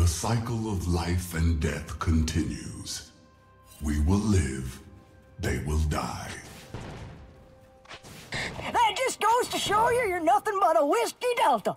The cycle of life and death continues. We will live, they will die. That just goes to show you you're nothing but a whiskey delta.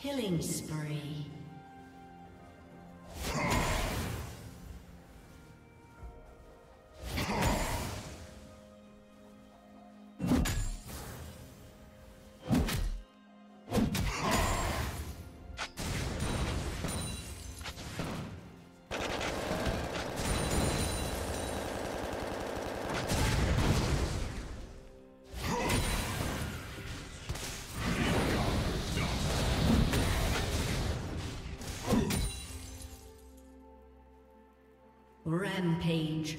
Killing spree. Rampage.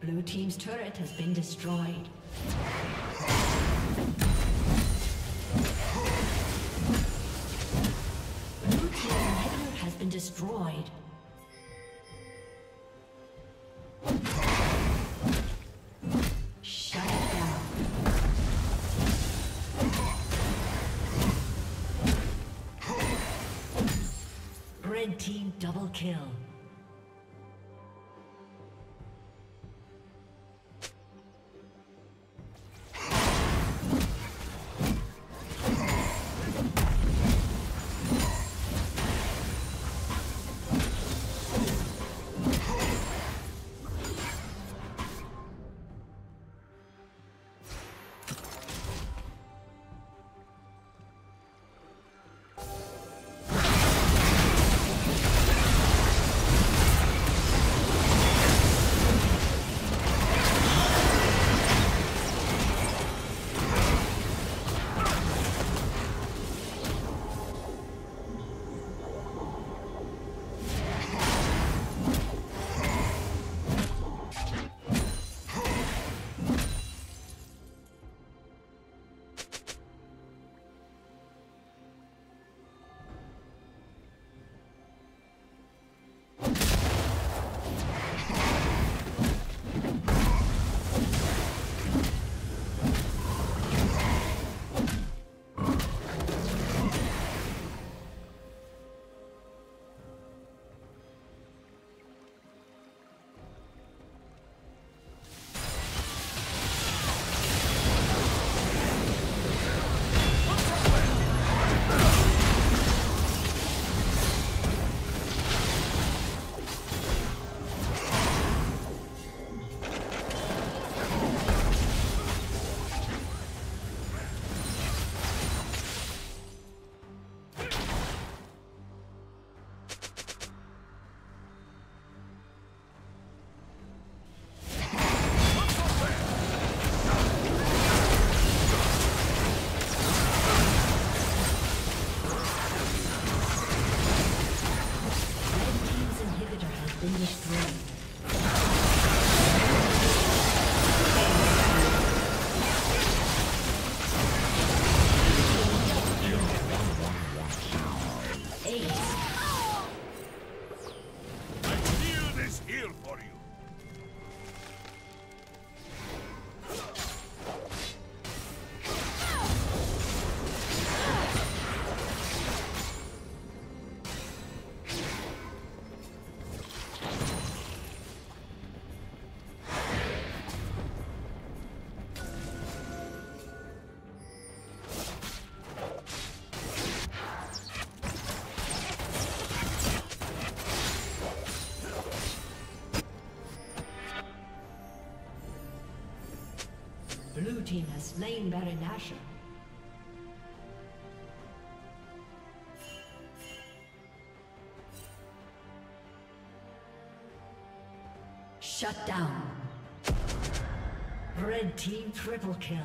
Blue team's turret has been destroyed. Blue team's inhibitor has been destroyed. Shut it down. Red team double kill. Team has slain Baron Nashor. Shut down. Red team triple kill.